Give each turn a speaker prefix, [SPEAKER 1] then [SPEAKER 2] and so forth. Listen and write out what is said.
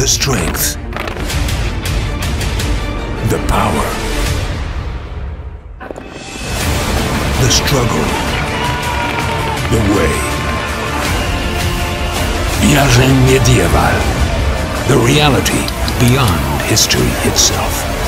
[SPEAKER 1] The strength. The power. The struggle. The way. Viaje Medieval. The reality beyond history itself.